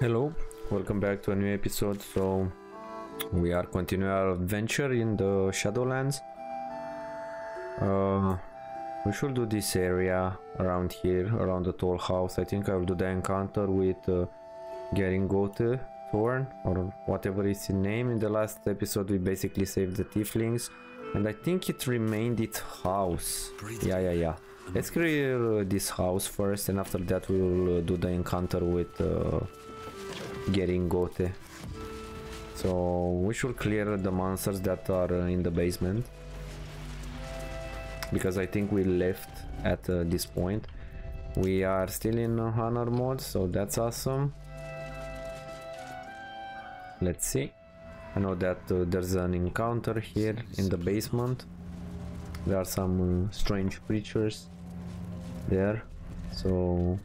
Hello, welcome back to a new episode. So we are continuing our adventure in the Shadowlands. Uh, we should do this area around here, around the toll house. I think I will do the encounter with uh, Gerringothe Thorm or whatever is his name. In the last episode we basically saved the tieflings and I think it remained its house. Yeah, yeah, yeah. Let's clear uh, this house first and after that we will uh, do the encounter with uh, Gerringothe. So we should clear the monsters that are in the basement. Because I think we left at uh, this point. We are still in honor mode, so that's awesome. Let's see. I know that uh, there's an encounter here in the basement. There are some uh, strange creatures there. So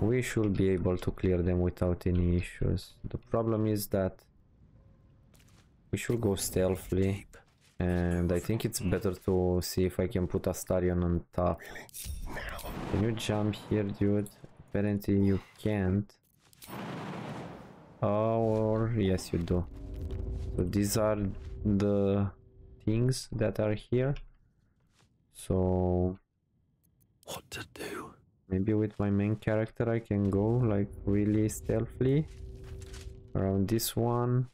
we should be able to clear them without any issues. The problem is that we should go stealthily and I think it's hmm. better to see if I can put Astarion on top. Can you jump here, dude? Apparently you can't. Or yes, you do. So these are the things that are here. So What to do? Maybe with my main character I can go like really stealthily around this one.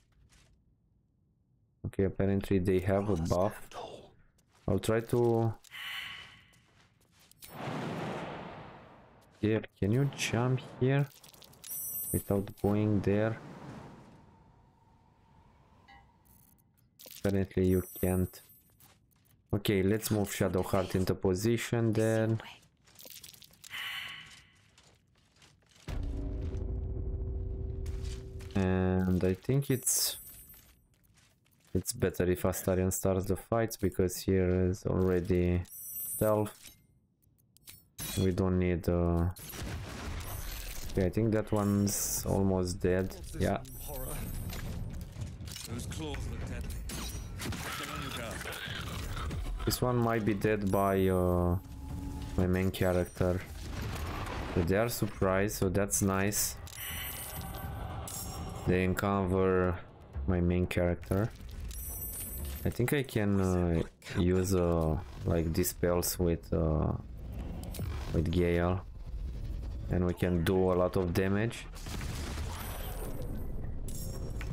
Okay, apparently they have a buff. I'll try to... Here, can you jump here? Without going there? Apparently you can't. Okay, let's move Shadowheart into position then. And I think it's it's better if Astarion starts the fights because here is already stealth. We don't need uh Okay, I think that one's almost dead. Yeah. This one might be dead by uh my main character. But they are surprised, so that's nice. They encounter my main character. I think I can uh, use uh, like these spells with uh, with Gale, and we can do a lot of damage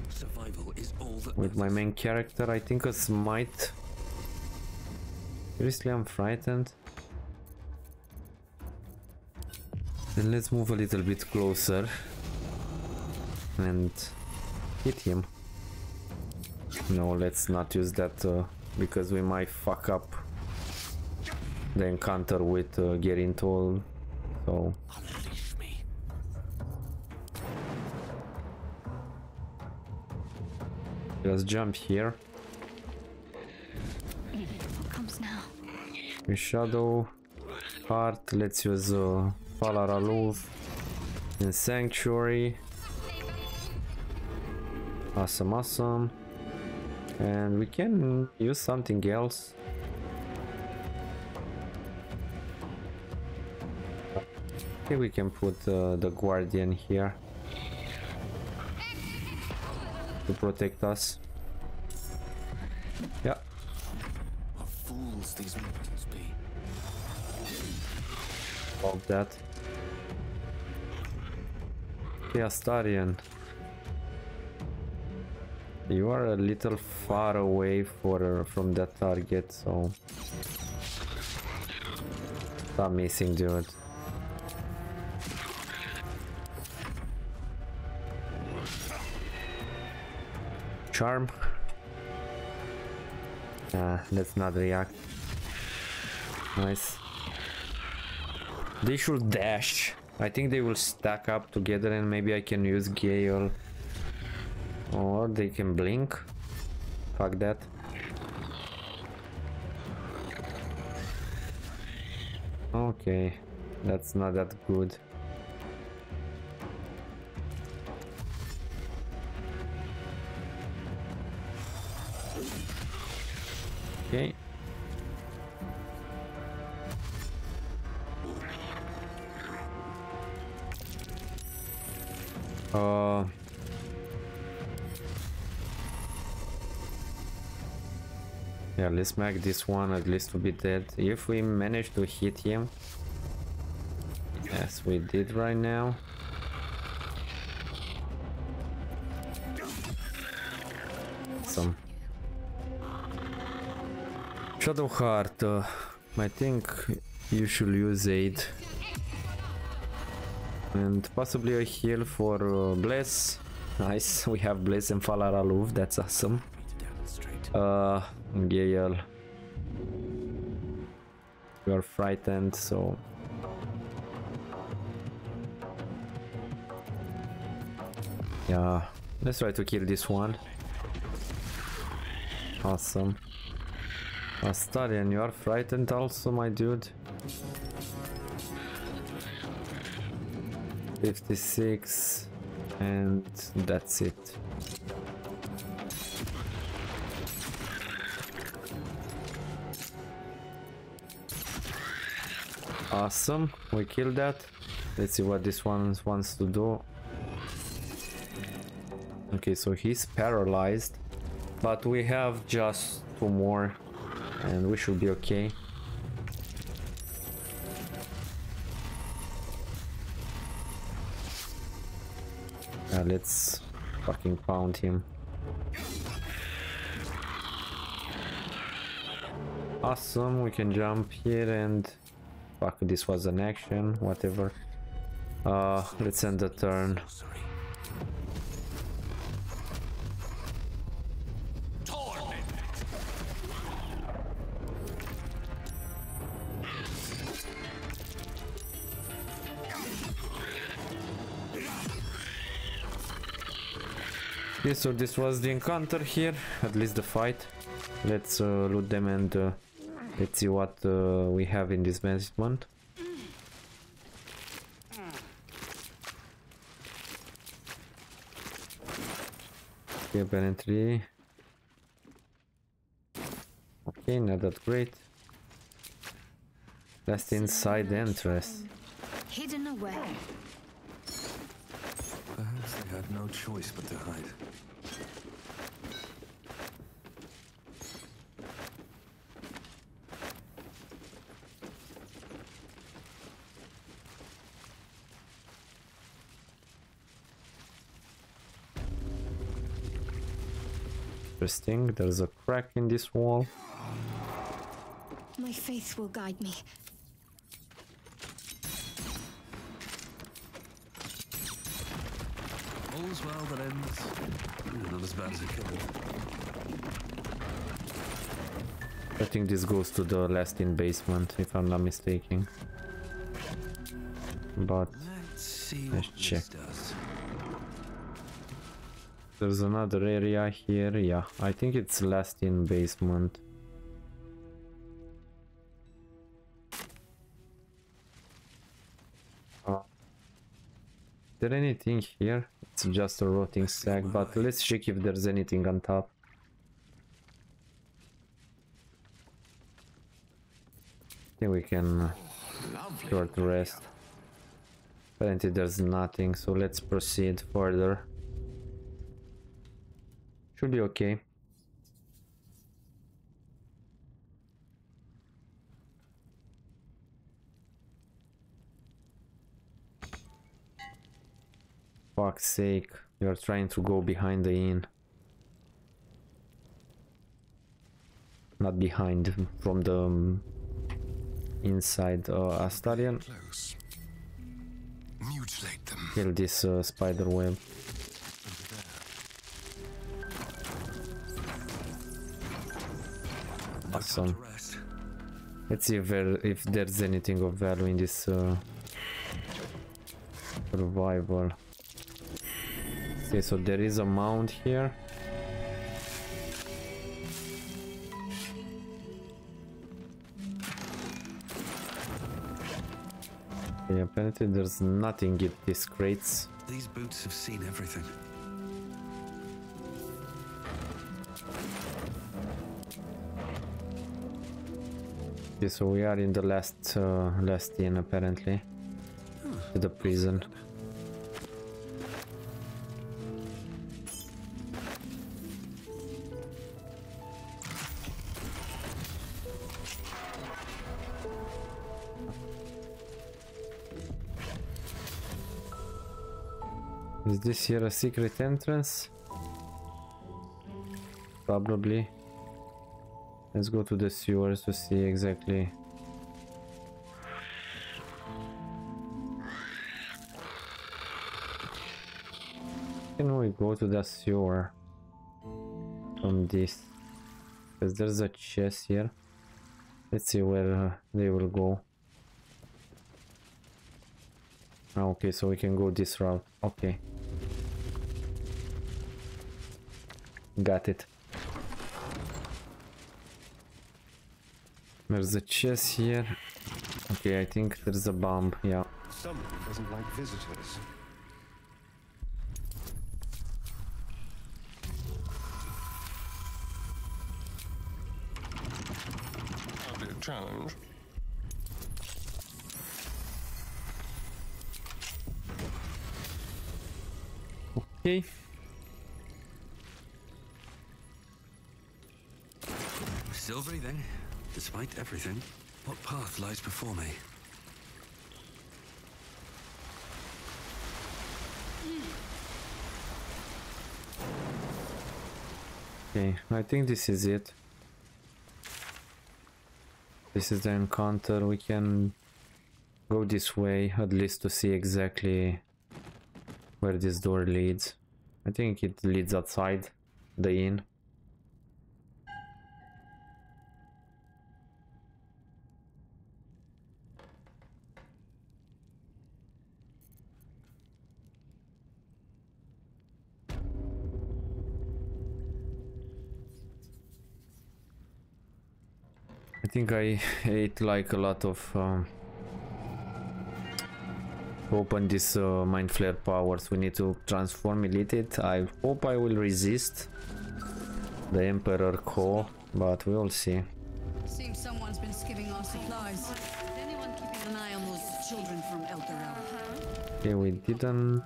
Survival is all that with my main character. I think a smite. Seriously, I'm frightened. Then let's move a little bit closer and hit him. No, let's not use that uh, because we might fuck up the encounter with uh, Gerintol. So unleash me. just jump here. What comes now? We shadow heart. Let's use uh, Falar Aloof in Sanctuary. Awesome, awesome. And we can use something else. Think we can put uh, the Guardian here to protect us. Yeah, What fools these mortals be. Love that. Okay, Astarion. You are a little far away for from that target, so stop missing, dude. Charm. Ah, let's not react. Nice. They should dash. I think they will stack up together and maybe I can use Gale. Or they can blink. Fuck that. Okay, that's not that good. Okay. Yeah, let's make this one at least to be dead. If we manage to hit him, as we did right now. Some Shadowheart, uh, I think you should use aid. And possibly a heal for uh, Bless. Nice, we have Bless and Falar Aloof, that's awesome. Uh, Gale. You are frightened, so... Yeah, let's try to kill this one. Awesome. Astarion, you are frightened also, my dude. 56 and that's it. Awesome, we killed that. Let's see what this one wants to do. Okay, so he's paralyzed, but we have just two more and we should be okay. Uh, let's fucking pound him. Awesome, we can jump here and fuck this was an action, whatever. Uh let's end the turn. Okay, so this was the encounter here, at least the fight. Let's uh, loot them and uh, let's see what uh, we have in this basement. Okay, apparently. Okay, not that great. Just inside the entrance. Hidden away. Perhaps they had no choice but to hide. Interesting, there's a crack in this wall. My faith will guide me. All's well that ends. Not as bad as it could have. I think this goes to the last in basement, if I'm not mistaken. But Let's see Let's what check. this does. There's another area here. Yeah, I think it's last in basement. Uh, is there anything here? It's just a rotting sack, but let's check if there's anything on top. I think we can short rest. Apparently there's nothing, so let's proceed further. Should be okay. Fuck's sake, you're trying to go behind the inn. Not behind, from the um, inside. Uh, Astarion, Close. Mutilate them. kill this uh, spider web. Awesome. Let's see if, there, if there's anything of value in this uh, survival. Okay, so there is a mount here. Okay, apparently there's nothing in these crates. These boots have seen everything. Okay, so we are in the last uh, last inn apparently. To the prison. Is this here a secret entrance? Probably. Let's go to the sewers to see exactly. Can we go to the sewer from this? Because there's a chest here. Let's see where uh, they will go. Ah, okay, so we can go this route. Okay. Got it. There's a chest here. Okay, I think there's a bomb. Yeah. Someone doesn't like visitors. That'll be a challenge. Okay. Despite everything. What path lies before me? Okay, I think this is it. This is the encounter. We can go this way at least to see exactly where this door leads. I think it leads outside the inn. I think I ate like a lot of um, open this uh, mind flayer powers. We need to transform elite it. I hope I will resist the emperor call but we'll see. Seems someone's been skimming our supplies. Is anyone keeping an eye on those children from El okay we didn't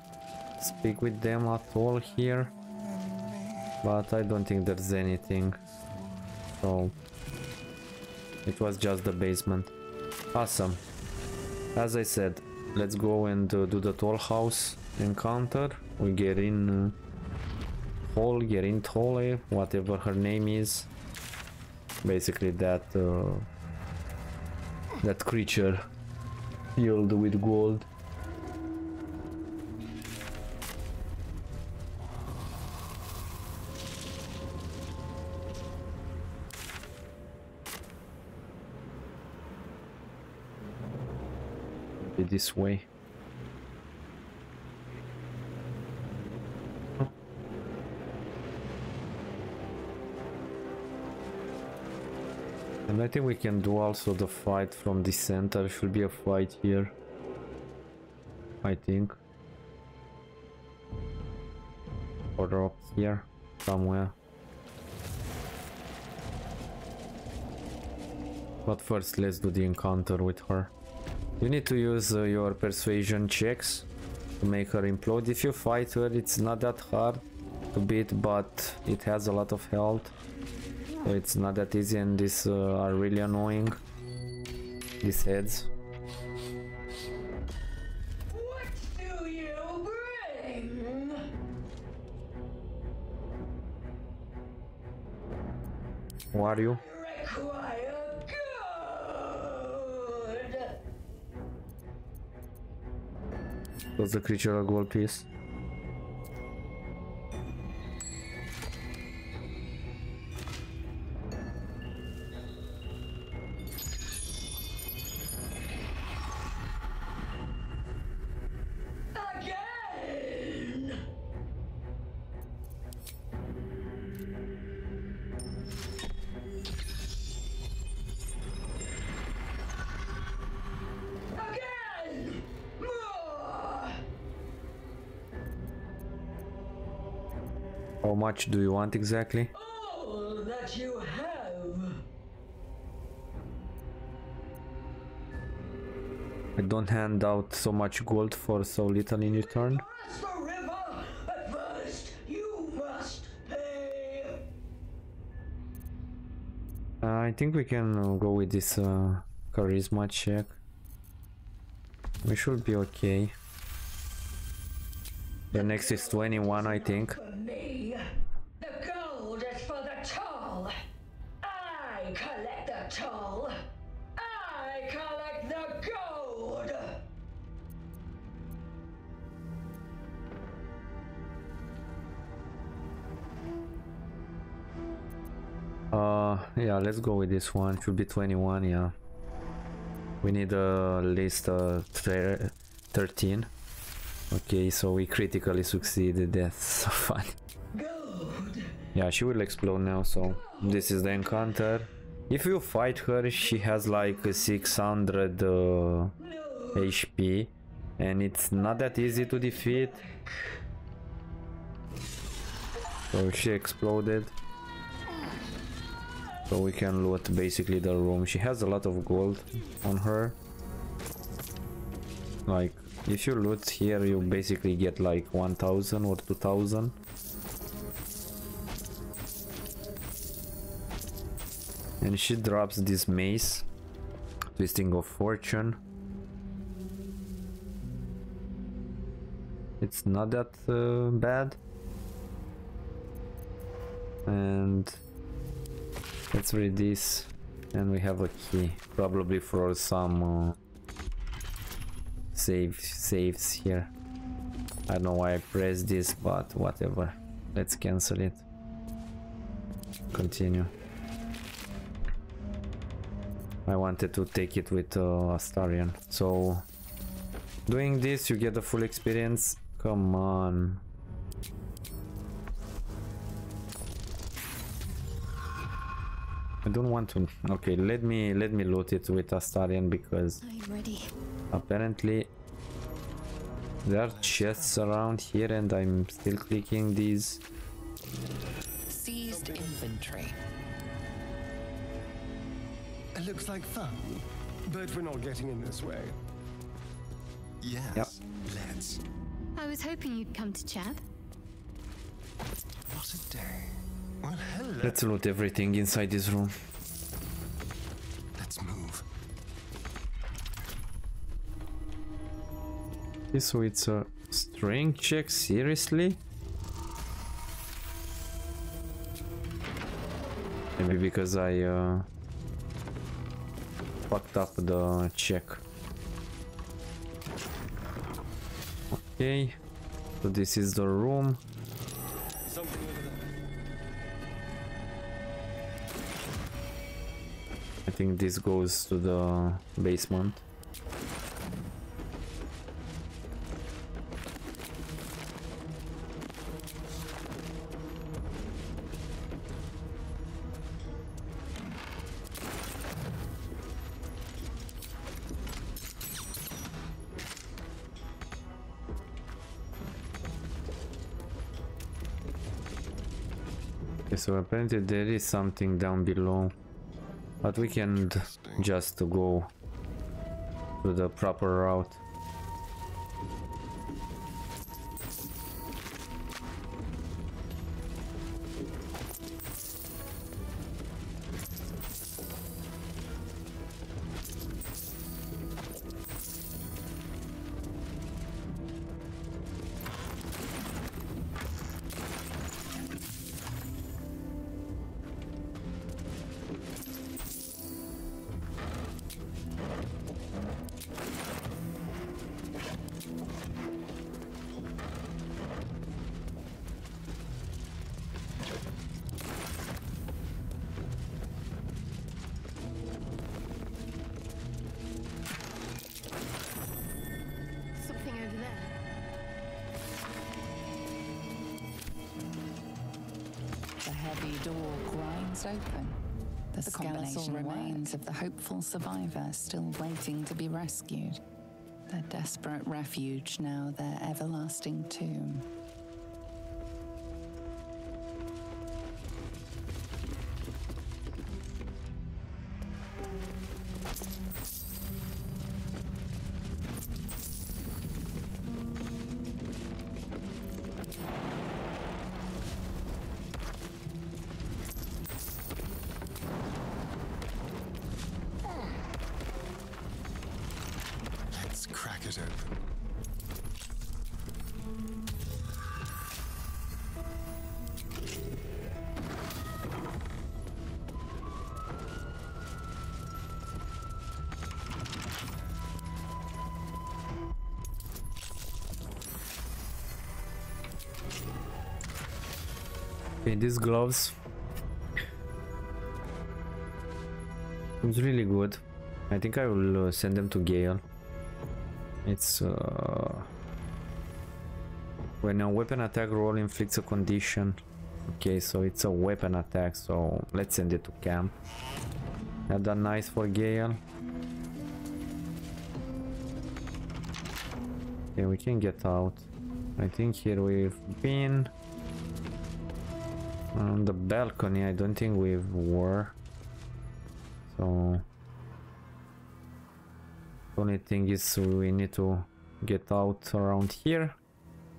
speak with them at all here but I don't think there's anything. So it was just the basement. Awesome. As I said let's go and uh, do the toll house encounter. We get in uh, Hall, get in Tolle, whatever her name is. Basically that uh, that creature filled with gold this way And I think we can do also the fight from the center. Should be a fight here. I think. Or up here. Somewhere. But first let's do the encounter with her. You need to use uh, your persuasion checks to make her implode. If you fight her it's not that hard to beat but it has a lot of health. So it's not that easy and these uh, are really annoying. These heads. What do you bring? Who are you? Was the creature a gold piece? Much do you want exactly? All that you have. I don't hand out so much gold for so little in return. Cross the river, but first you must pay. Uh, I think we can go with this uh, charisma check. We should be okay. The next is 21, I think. Go with this one. Should be 21, yeah. We need at least uh, 13. Okay, so we critically succeeded. That's so fun. Yeah, she will explode now, so this is the encounter. If you fight her, she has like 600 uh, HP, and it's not that easy to defeat. So she exploded. So we can loot basically the room. She has a lot of gold on her. Like, if you loot here, you basically get like 1000 or 2000. And she drops this mace, Twisting of Fortune. It's not that uh, bad. And let's read this. And we have a key, probably for some uh, save saves here. I don't know why I pressed this, but whatever. Let's cancel it. Continue. I wanted to take it with uh, Astarion. So, doing this, you get the full experience. Come on. I don't want to. Okay, let me let me loot it with Astarion because I'm ready. apparently there are chests around here, and I'm still clicking these. Seized inventory. It looks like fun, but we're not getting in this way. Yes. Yep. Let's. I was hoping you'd come to chat. What a day. Well, hello. Let's loot everything inside this room. Let's move. Okay, so it's a strength check, seriously? Maybe because I uh, fucked up the check. Okay, so this is the room. I think this goes to the basement. So apparently there is something down below. But we can just go to the proper route. Survivor still waiting to be rescued. Their desperate refuge now their everlasting tomb. Okay, these gloves. It's really good. I think I will uh, send them to Gale. It's uh, when a weapon attack roll inflicts a condition. Okay, so it's a weapon attack, so let's send it to camp. Have that nice for Gale. Okay, we can get out. I think here we've been. On the balcony, I don't think we were. So... Only thing is we need to get out around here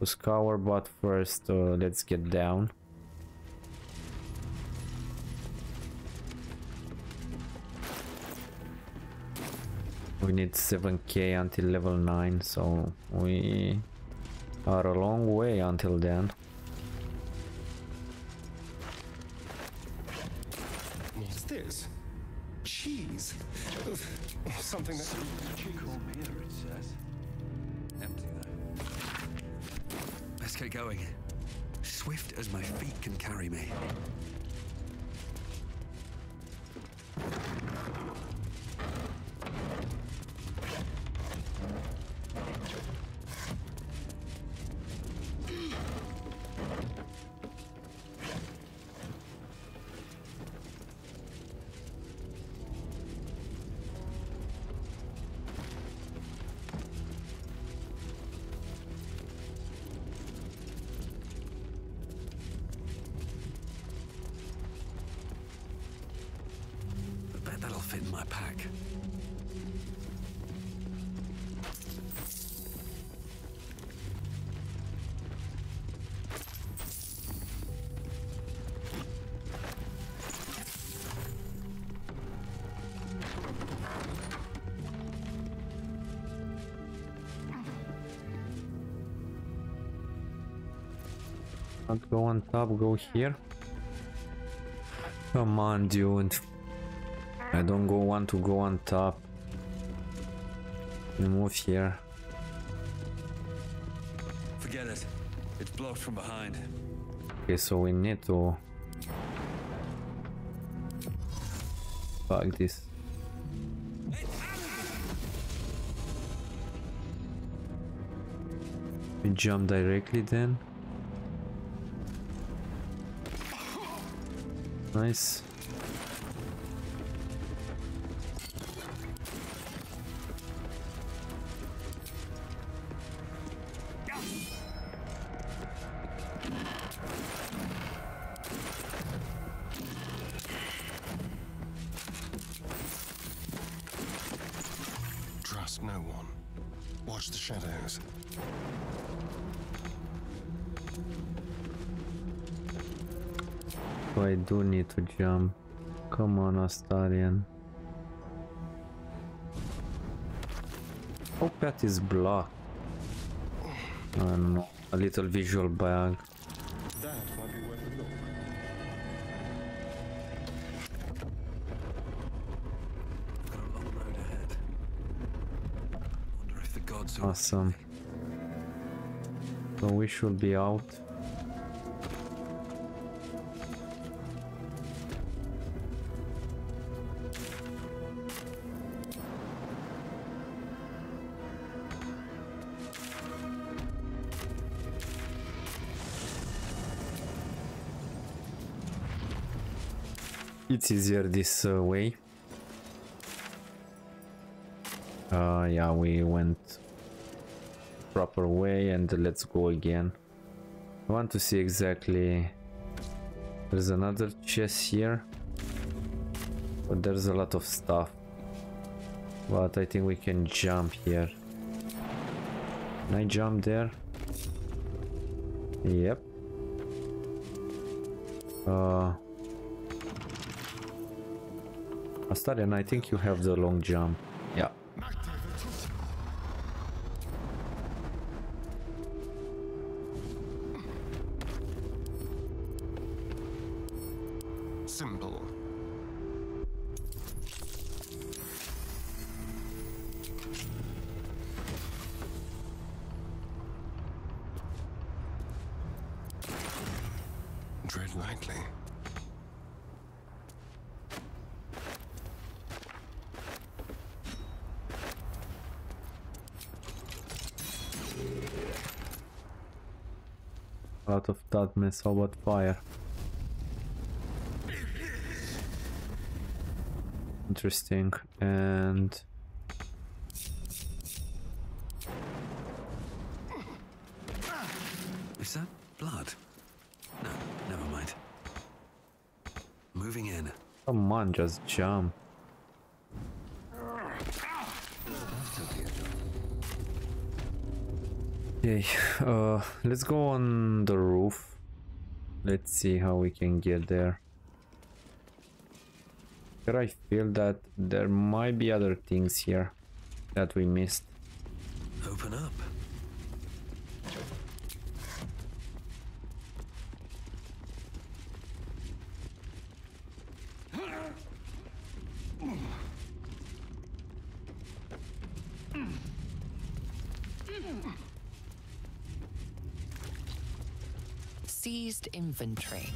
to scour, but first uh, let's get down. We need 7k until level 9, so we are a long way until then. Can carry me. Pack. Not go on top, go here. Come on, dude. I don't go want to go on top. Move here. Forget it. It's blocked from behind. Okay, so we need to bug this. We jump directly then. Nice. To jump. Come on, Astarion. Oh, that is blocked. I don't know. A little visual bug. Awesome. So we should be out. It's easier this uh, way. Uh, yeah, we went proper way and let's go again. I want to see exactly... There's another chest here. But there's a lot of stuff. But I think we can jump here. Can I jump there? Yep. Uh... Astarion, I think you have the long jump. That mess about fire. Interesting. And Is that blood? No, never mind. Moving in. come on, just jump. Okay, uh, let's go on the roof. Let's see how we can get there. Here I feel that there might be other things here that we missed. Open up. Seized inventory.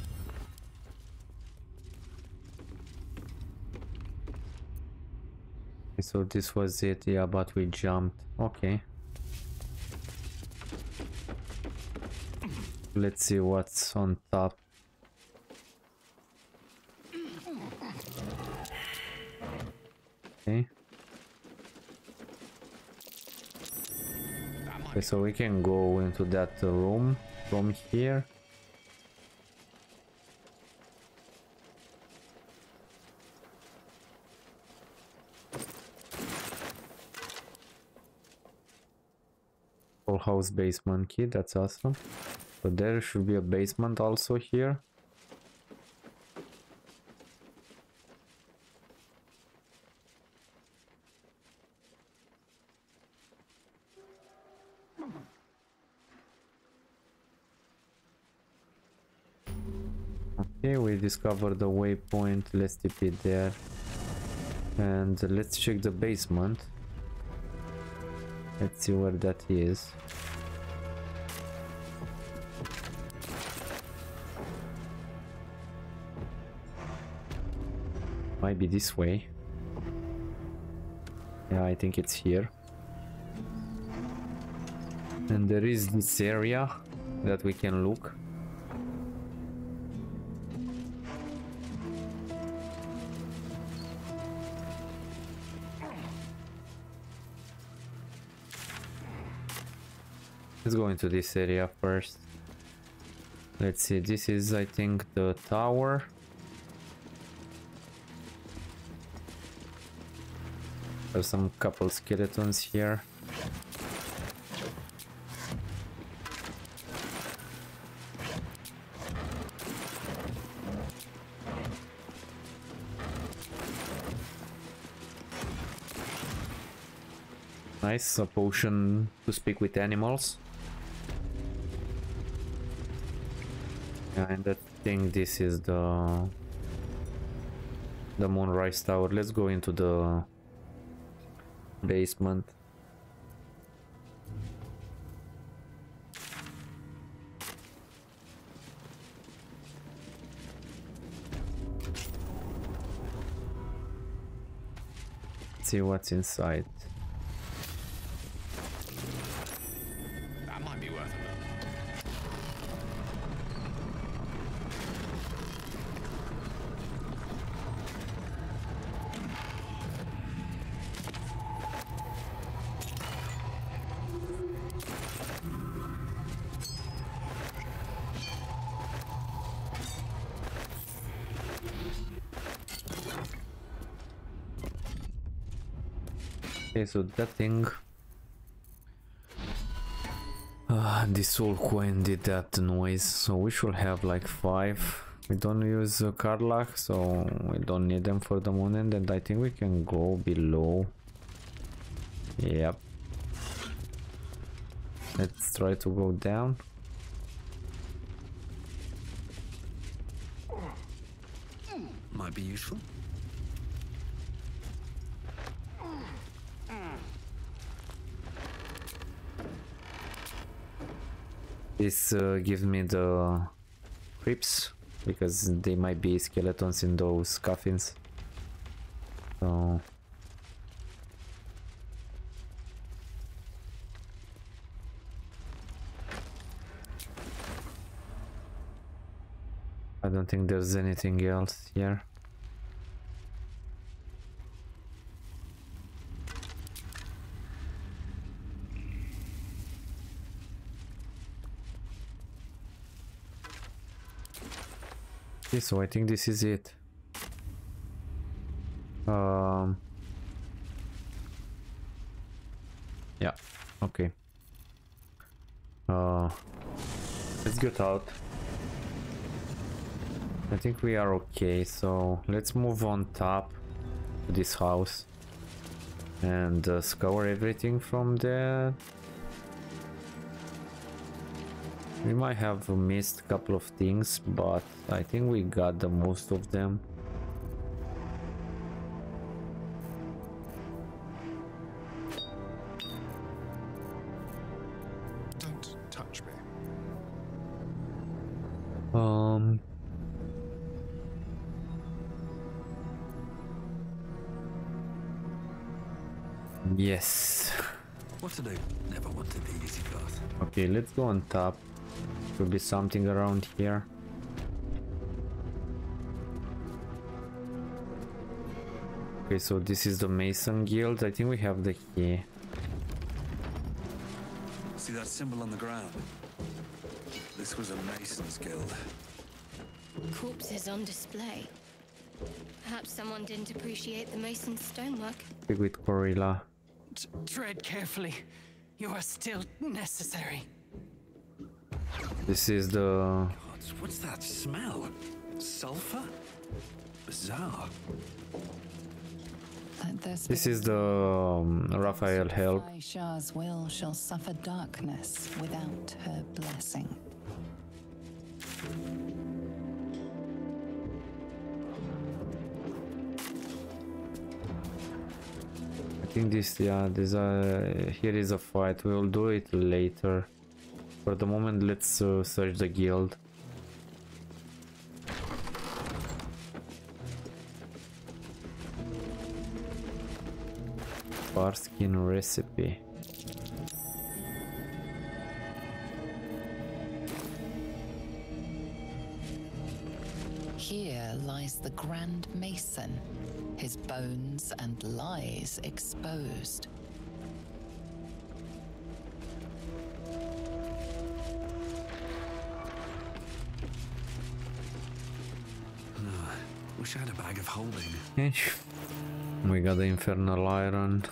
So this was it, yeah, but we jumped. Okay. Let's see what's on top. Okay. Okay, so we can go into that room from here. House basement key, that's awesome. So there should be a basement also here. Okay, we discovered the waypoint. Let's TP there. And let's check the basement. Let's see where that is. Might be this way. Yeah, I think it's here. And there is this area that we can look. Let's go into this area first. Let's see, this is I think the tower. There's some couple skeletons here. Nice, a potion to speak with animals. I think this is the the moonrise tower. Let's go into the basement. see what's inside. Okay, so that thing. Uh, this coin did that noise, so we should have like five. We don't use uh, Karlach, so we don't need them for the moment, and I think we can go below. Yep. Let's try to go down. Might be useful. This uh, gives me the creeps because they might be skeletons in those coffins. So I don't think there's anything else here. Okay, so I think this is it. Um. Yeah. Okay. Uh. Let's get out. I think we are okay, so let's move on top to this house and uh, scour everything from there. We might have missed a couple of things, but I think we got the most of them. Don't touch me. Um. Yes. What to do? Never wanted the easy path. Okay, let's go on top. Could be something around here. Okay, so this is the Mason Guild. I think we have the key. See that symbol on the ground? This was a Mason's Guild. Corpses on display. Perhaps someone didn't appreciate the mason's stonework. Speak with Gorilla. T- tread carefully. You are still necessary. This is the What's, what's that smell? Sulfur? Bizarre. This this is the um, Raphael help. Shar's will shall suffer darkness without her blessing. I think this yeah there's a here is a fight. We will do it later. For the moment, let's uh, search the guild. Barkskin recipe. Here lies the Grand Mason, his bones and lies exposed. A bag of holding. We got the Infernal Iron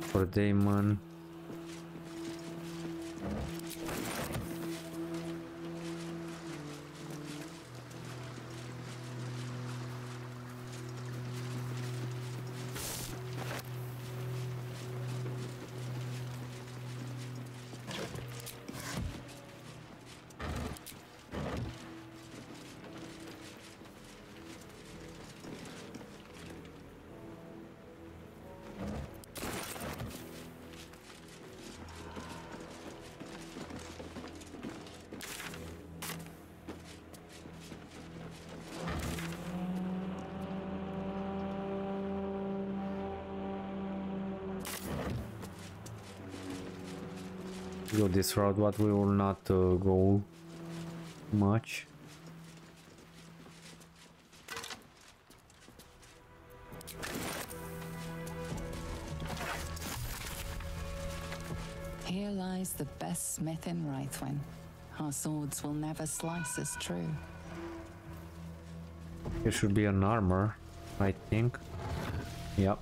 for Dammon. Go this route, but we will not uh, go much. Here lies the best smith in Reithwin. Our swords will never slice us true. Here should be an armor, I think. Yep.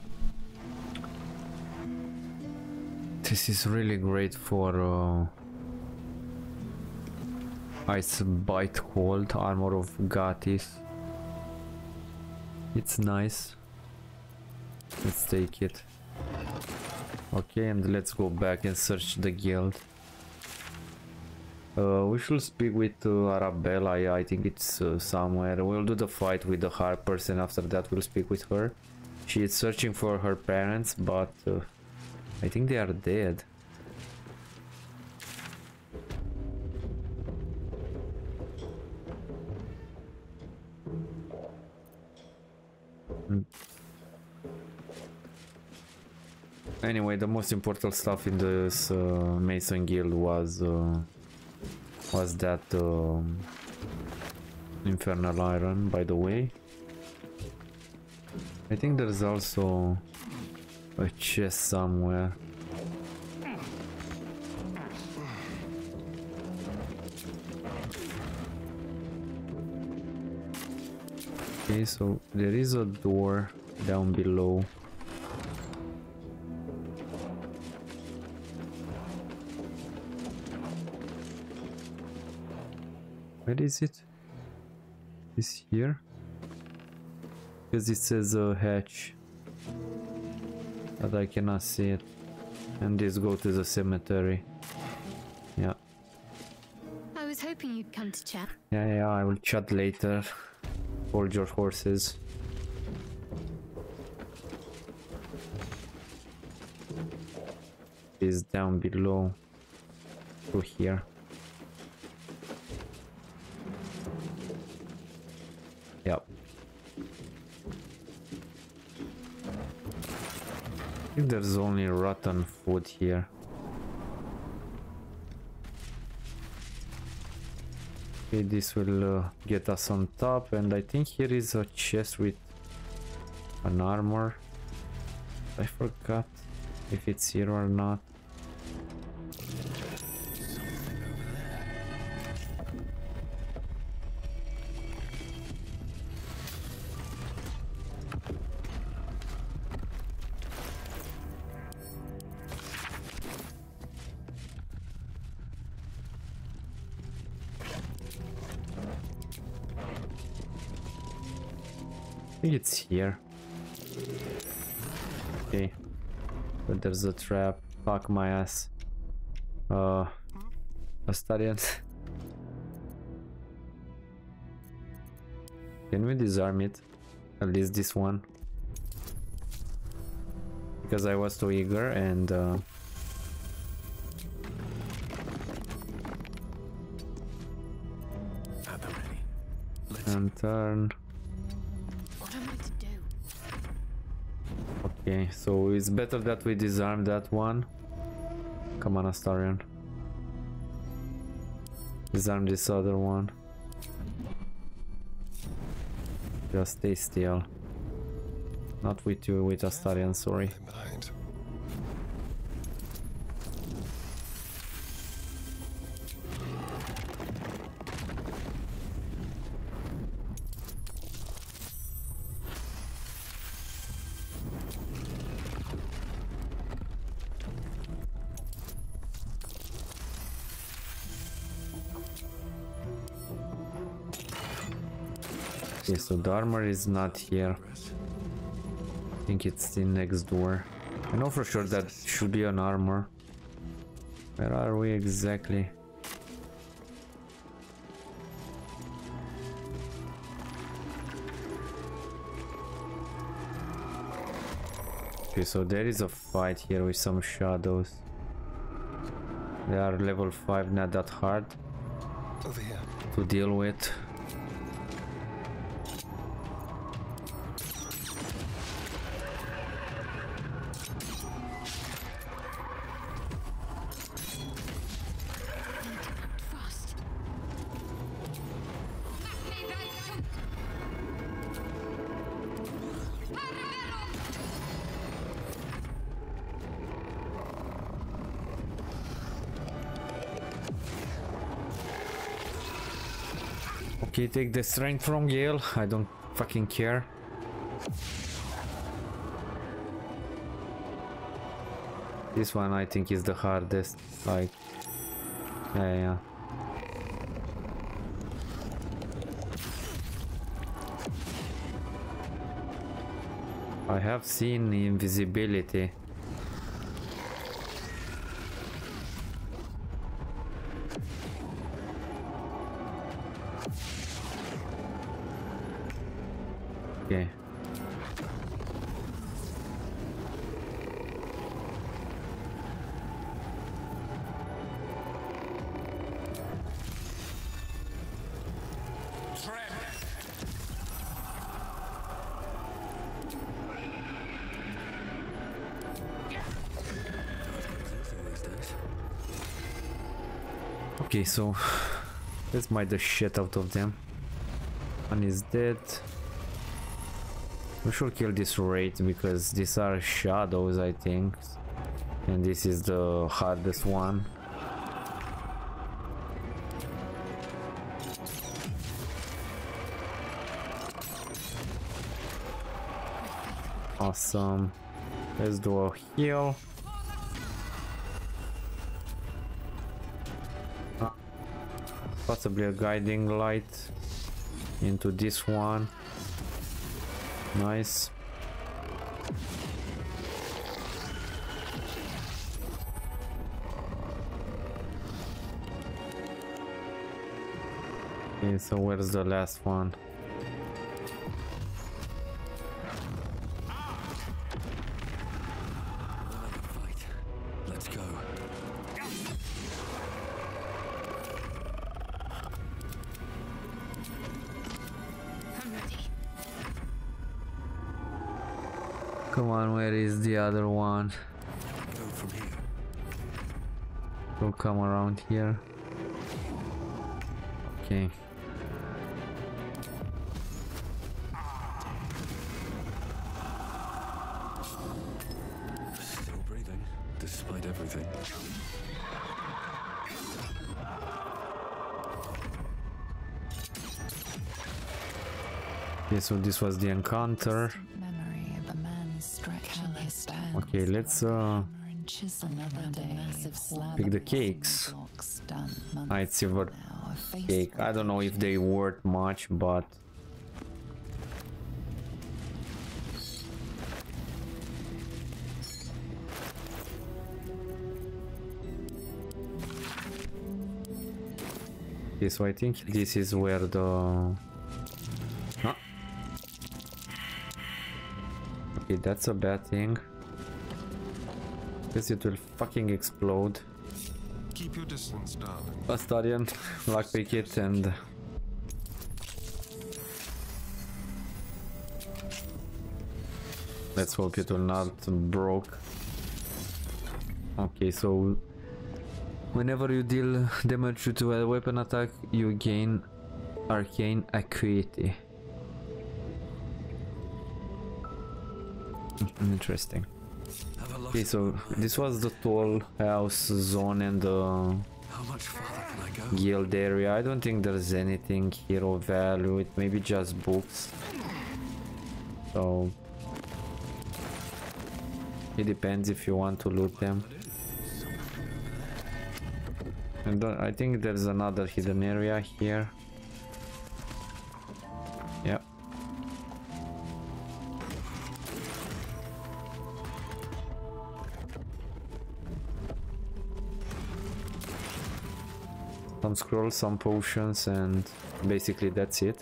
This is really great for uh, Ice Bite Cold, Armor of Gatis. It's nice. Let's take it. Okay, and let's go back and search the guild. Uh, we should speak with uh, Arabella, yeah, I think it's uh, somewhere. We'll do the fight with the Harpers and after that we'll speak with her. She is searching for her parents, but uh, I think they are dead. Hmm. Anyway, the most important stuff in this uh, Mason guild was uh, was that um, Infernal Iron, by the way. I think there's also a chest somewhere. Okay, so there is a door down below. Where is it? Is here? Because it says a hatch. But I cannot see it. And this go to the cemetery. Yeah. I was hoping you'd come to chat. Yeah, yeah, I will chat later. Hold your horses. Is down below. Through here. There's only rotten food here. Okay, this will uh, get us on top and I think here is a chest with an armor. I forgot if it's here or not. Think it's here. Okay. But there's a trap. Fuck my ass. Uh Astarion's. Can we disarm it? At least this one. Because I was too eager and uh and turn. So it's better that we disarm that one. Come on, Astarion. Disarm this other one. Just stay still. Not with you, with Astarion, sorry. So the armor is not here. I think it's the next door. I know for sure that should be an armor. Where are we exactly? Okay, so there is a fight here with some shadows. They are level 5, not that hard to deal with. Take the strength from Gale. I don't fucking care. This one I think is the hardest. Like, yeah, yeah. I have seen invisibility. Okay. Okay, so let's mine the shit out of them. One is dead. We should kill this wraith because these are shadows, I think. And this is the hardest one. Awesome. Let's do a heal. Ah. Possibly a guiding light into this one. Nice. Okay, so where's the last one? Okay. Still breathing, despite everything. Okay, so this was the encounter. Memory of a man stretching his hands. Okay, let's uh and chisel another day massive slab pick the cakes. blocks done months Night silver now, a face cake. I don't know if they worth much, but Okay, so I think this is where the... Huh? Okay, that's a bad thing. Because it will fucking explode. Keep your distance, darling. Lockpick it and... Let's hope it will not broke. Okay, so... Whenever you deal damage to a weapon attack, you gain arcane acuity. Interesting. Have a look. Okay, so this was the toll house zone and the How much can I go? guild area. I don't think there's anything here of value. It may be just books. So it depends if you want to loot them. And uh, I think there's another hidden area here. Some scrolls, some potions, and basically that's it.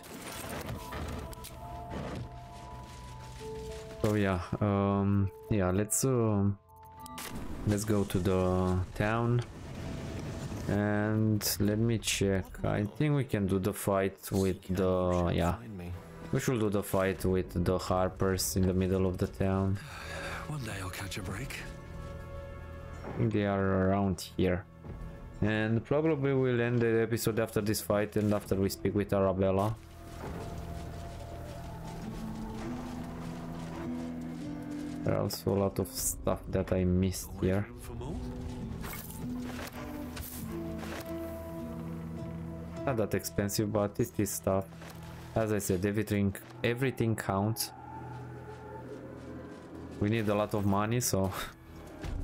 So yeah, um, yeah, let's uh, let's go to the town and let me check. I think we can do the fight with the yeah. We should do the fight with the Harpers in the middle of the town. One day I'll catch a break. I think they are around here. And probably we'll end the episode after this fight and after we speak with Arabella. There are also a lot of stuff that I missed here. Room for more? Not that expensive, but it is stuff. As I said, everything everything counts. We need a lot of money, so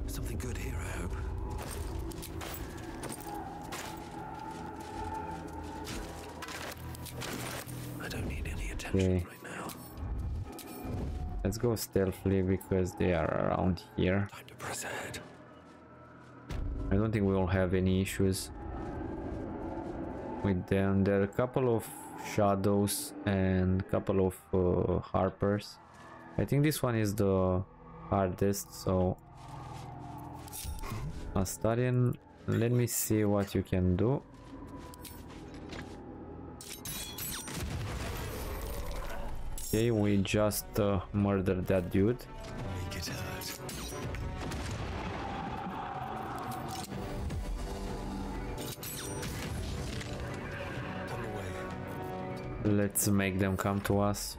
Something good here, Okay. let's go stealthily because they are around here. Time to press ahead. I don't think we will have any issues with them. There are a couple of shadows and a couple of uh, harpers. I think this one is the hardest, so Astarion, let me see what you can do. Okay, we just uh, murdered that dude. Make it hurt. Let's make them come to us.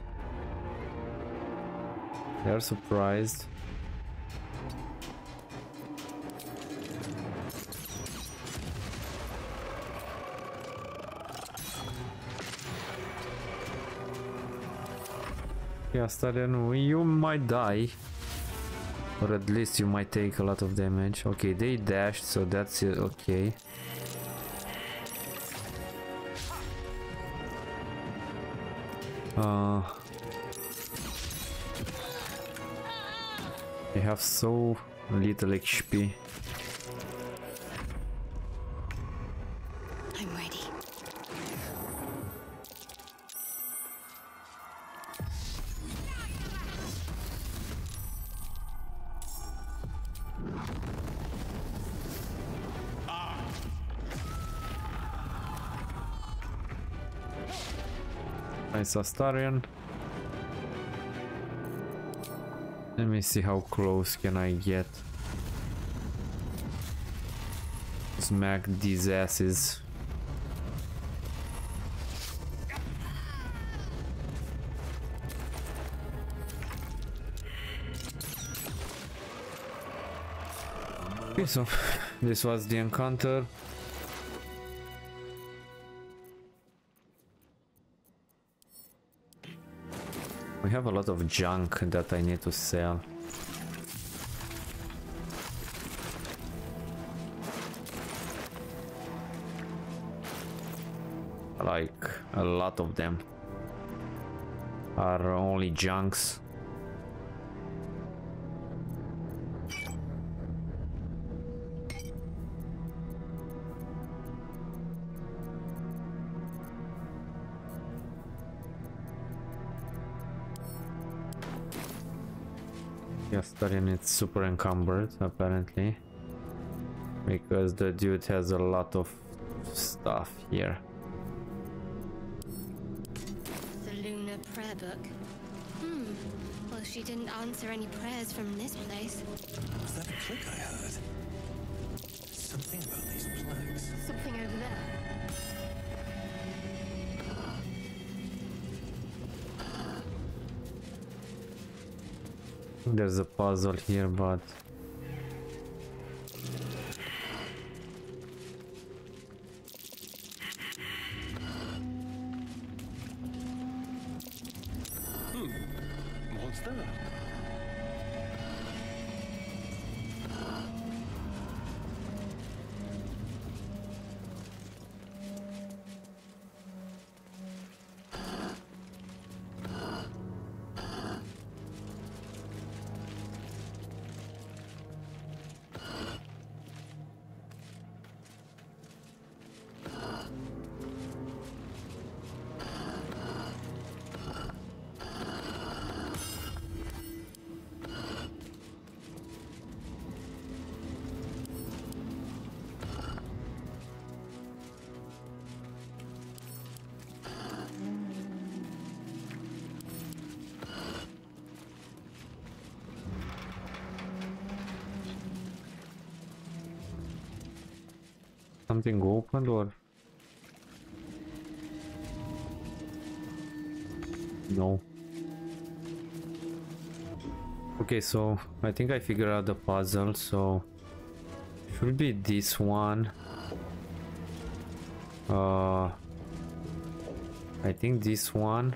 They're surprised. Yeah, Astarion, you might die. Or at least you might take a lot of damage. Okay, they dashed, so that's. Okay. Uh, they have so little HP. Nice Astarion. Let me see how close can I get. Smack these asses. Okay, so this was the encounter. We have a lot of junk that I need to sell. Like a lot of them are only junks. Yes, Tarian is super encumbered apparently. Because the dude has a lot of stuff here. The Lunar prayer book. Hmm. Well, she didn't answer any prayers from this place. Was that a click I heard? There's a puzzle here, but something opened or? No. Okay so I think I figured out the puzzle so should be this one. Uh I think this one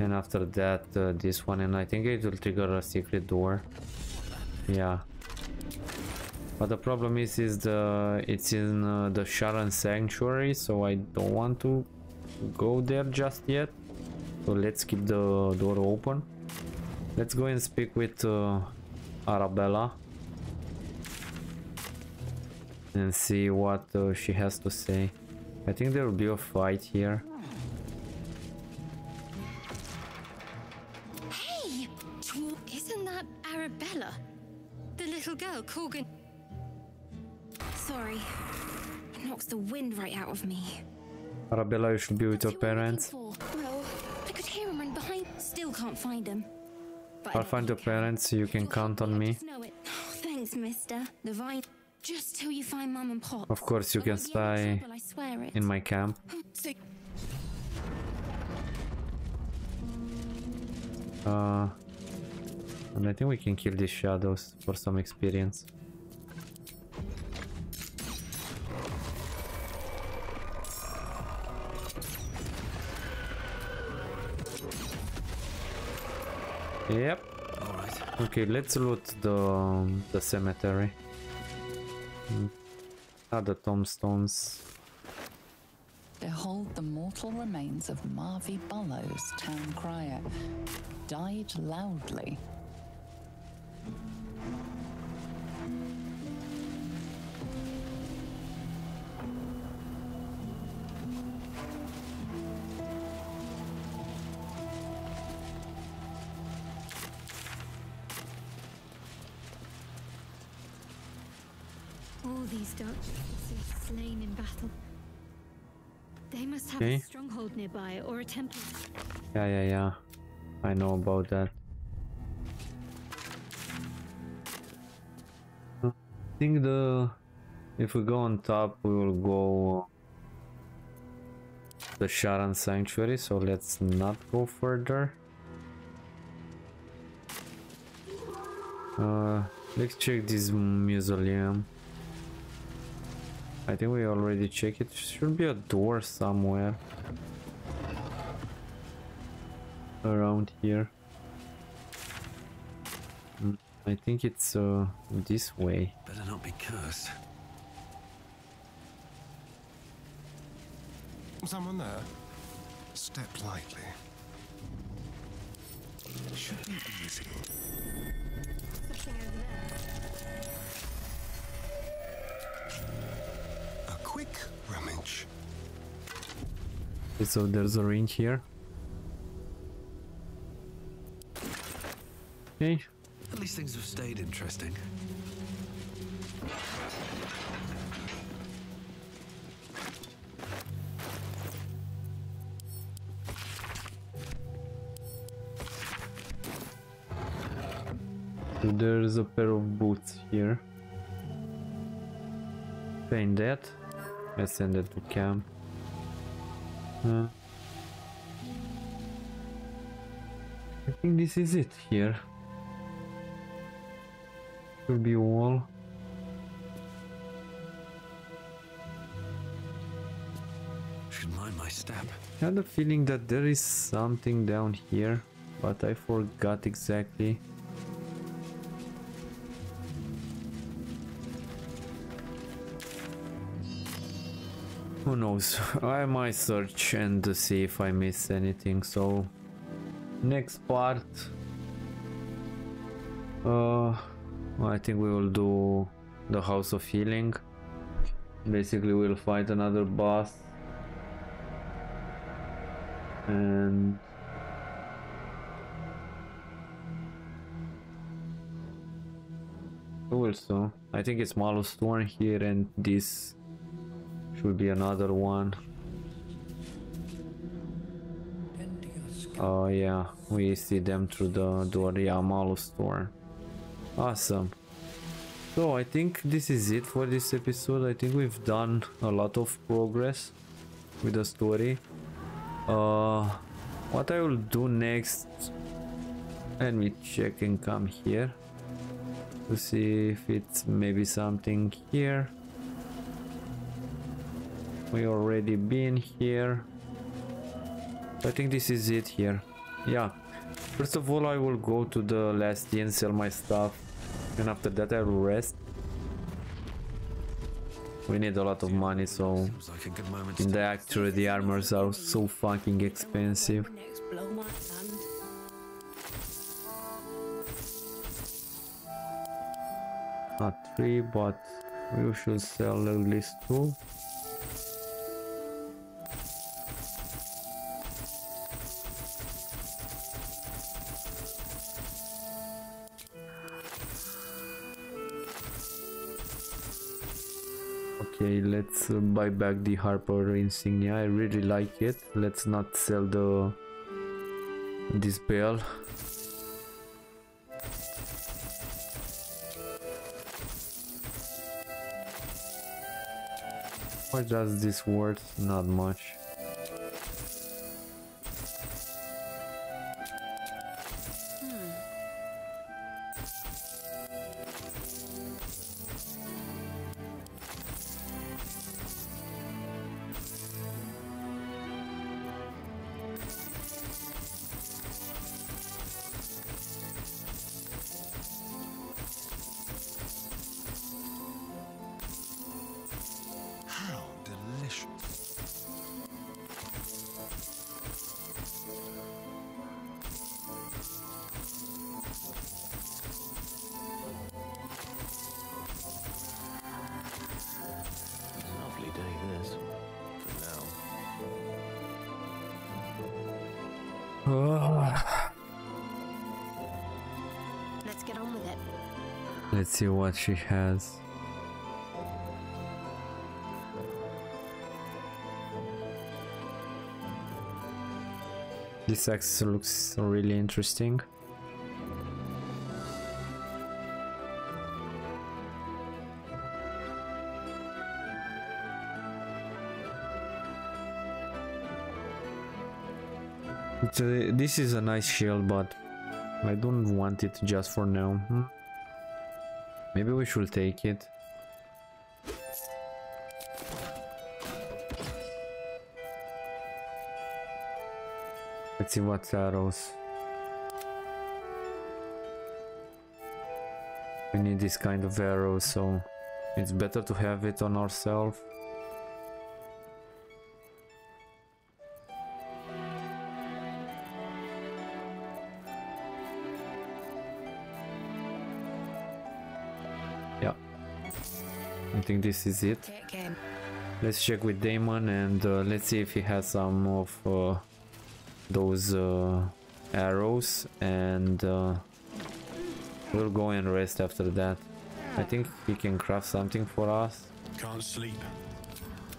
and after that uh, this one and I think it will trigger a secret door. Yeah but the problem is, is the it's in uh, the Sharran Sanctuary, so I don't want to go there just yet. So let's keep the door open. Let's go and speak with uh, Arabella and see what uh, she has to say. I think there will be a fight here. Hey! Isn't that Arabella? The little girl, Corgan. Sorry. It knocks the wind right out of me. Arabella, you should be with your parents. Well, I could hear him run behind. Still can't find him. But I'll find your parents. You can count on me. Oh, thanks, mister. The vine... Just till you find Mom and pop. Of course, you can stay in my camp. Uh, and I think we can kill these shadows for some experience. Yep. All right. Okay, let's loot the um, the cemetery. Mm. Other tombstones. Behold the mortal remains of Marvy Bullows, town crier. Died loudly. These dark faces slain in battle. They must have Okay. a stronghold nearby or a temple. Yeah, yeah, yeah. I know about that. I think the if we go on top, we will go the Sharran Sanctuary. So let's not go further. Uh, let's check this mausoleum. I think we already checked it. Should be a door somewhere around here. Mm, I think it's uh, this way. Better not be cursed. Someone there? Step lightly. Should be easy. Something over there. Quick rummage. Okay, so there's a ring here. Okay, At least things have stayed interesting. there's a pair of boots here. Paint that. I send it to camp. Uh, I think this is it here. Should be all. Should mind my step. I had a feeling that there is something down here, but I forgot exactly. Who knows? I might search and see if I miss anything. So, next part. Uh, I think we will do the House of Healing. Basically, we'll fight another boss and also I think it's Malus Thorm here and this should be another one. Oh yeah. We see them through the door. Yeah Malus Thorm awesome. So I think this is it for this episode. I think we've done a lot of progress with the story. Uh, what I will do next, let me check and come here to see if it's maybe something here. We already been here. I think this is it here. Yeah. First of all, I will go to the last inn, sell my stuff, and after that I will rest. We need a lot of money, so in the actual the armors are so fucking expensive. Not three, but we should sell at least two. Okay, let's uh, buy back the Harper insignia. I really like it. Let's not sell the this bell. What does this worth? Not much. Let's see what she has. This axe looks really interesting. A, this is a nice shield, but I don't want it just for now. Hmm? Maybe we should take it. Let's see what arrows. We need this kind of arrows, so it's better to have it on ourselves. I think this is it. Let's check with Dammon and uh, let's see if he has some of uh, those uh, arrows and uh, we'll go and rest after that. I think he can craft something for us. Can't sleep.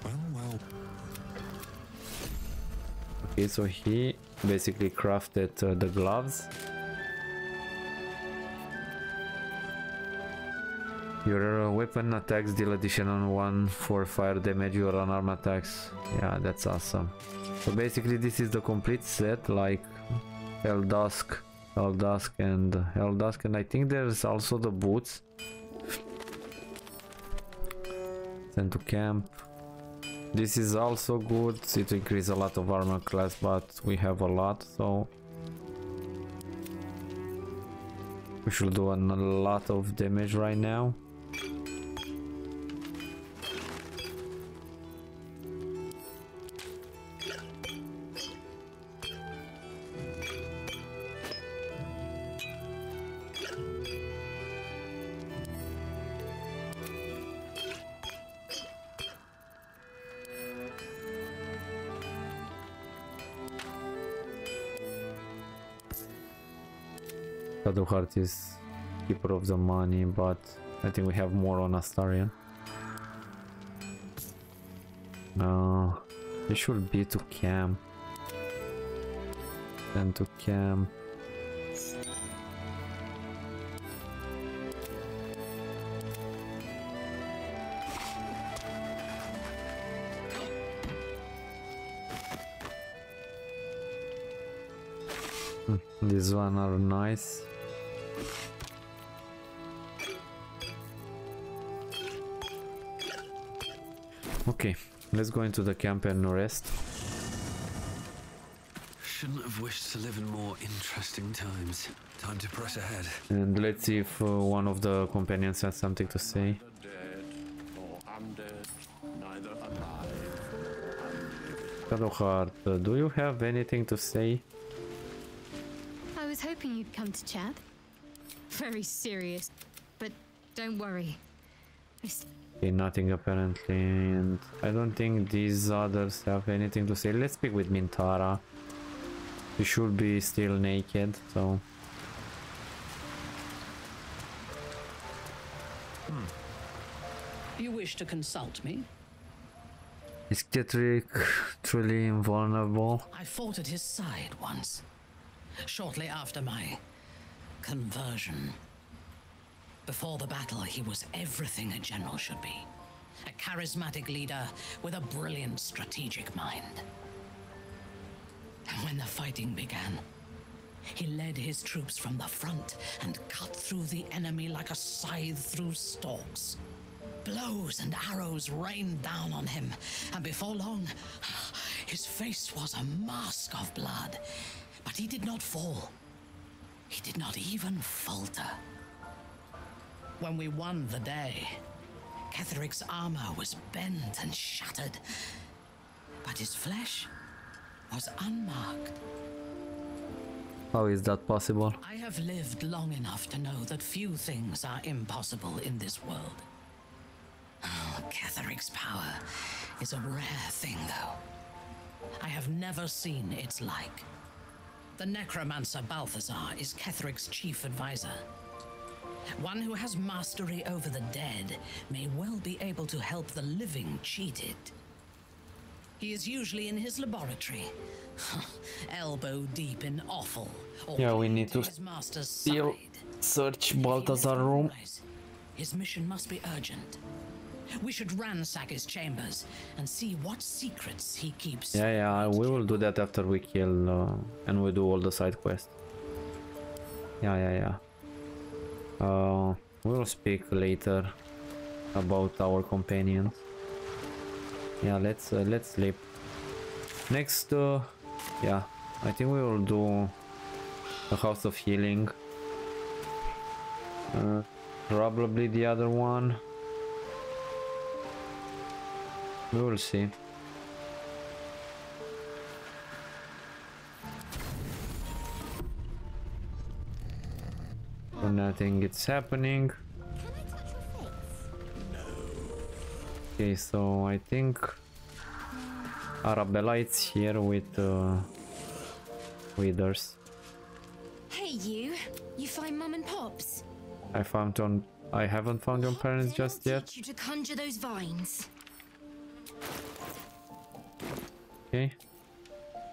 Well, well. Okay, so he basically crafted uh, the gloves Your weapon attacks deal additional 1 for fire damage or unarmed attacks. Yeah, that's awesome. So basically this is the complete set like Helldusk, Helldusk and Helldusk and I think there's also the boots. Send to camp. This is also good, it increases a lot of armor class but we have a lot so we should do a lot of damage right now. Shadowheart is keeper of the money, but I think we have more on Astarion. No, it should be to camp. Then to camp. Hmm, These one are nice. Okay, let's go into the camp and no rest. Shouldn't have wished to live in more interesting times. Time to press ahead. And let's see if uh, one of the companions has something to say. Shadowheart, uh, do you have anything to say? I was hoping you'd come to chat. Very serious. But don't worry. Okay, nothing apparently, and I don't think these others have anything to say. Let's speak with Minthara. She should be still naked, so... Hmm. You wish to consult me? Is Ketheric truly invulnerable? I fought at his side once, shortly after my conversion. Before the battle, he was everything a general should be. A charismatic leader with a brilliant strategic mind. And when the fighting began, he led his troops from the front and cut through the enemy like a scythe through stalks. Blows and arrows rained down on him, and before long, his face was a mask of blood. But he did not fall. He did not even falter. When we won the day, Ketheric's armor was bent and shattered, but his flesh was unmarked. How is that possible? I have lived long enough to know that few things are impossible in this world. Oh, power is a rare thing, though. I have never seen its like. The necromancer Balthazar is Ketheric's chief advisor. One who has mastery over the dead may well be able to help the living cheated. He is usually in his laboratory, elbow deep in offal. Yeah, we need to still search Balthazar room. His mission must be urgent. We should ransack his chambers and see what secrets he keeps. Yeah, yeah, we will do that after we kill uh, and we do all the side quests. Yeah, yeah, yeah. Uh, we will speak later about our companions. Yeah, let's uh, let's sleep. Next, uh, yeah, I think we will do the House of Healing. Uh, probably the other one. We will see. Nothing is happening. Okay, so I think Arabella is here with uh, Withers. Hey you, you find mum and pops? I found on I haven't found your parents just yet. Teach you to conjure those vines. Okay.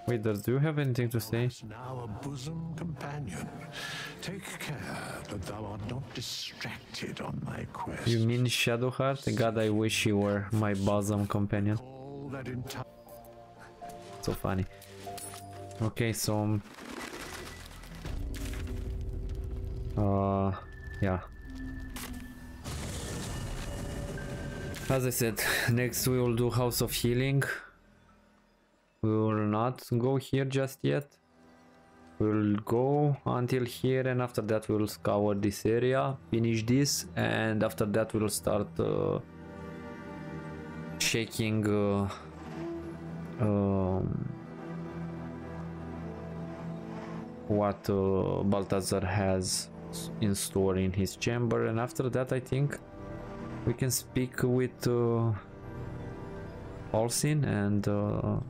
Withers, do you have anything to say? Now a bosom companion. Take care that thou art not distracted on my quest. You mean Shadowheart? God, I wish you were my bosom companion. So funny. Okay, so... um, Uh, yeah. As I said, next we will do House of Healing. We will not go here just yet. We will go until here and after that we will scour this area, finish this and after that we will start uh, shaking uh, um, what uh, Balthazar has in store in his chamber. And after that I think we can speak with uh, Olsin and uh,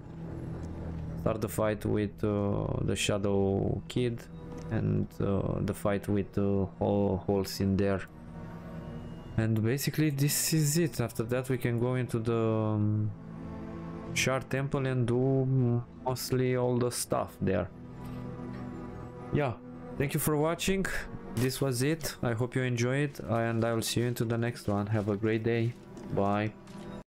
start the fight with uh, the Shadow Kid and uh, the fight with uh, holes in there. And basically this is it. After that we can go into the um, Shard Temple and do mostly all the stuff there. Yeah, thank you for watching. This was it. I hope you enjoyed and I will see you into the next one. Have a great day. Bye.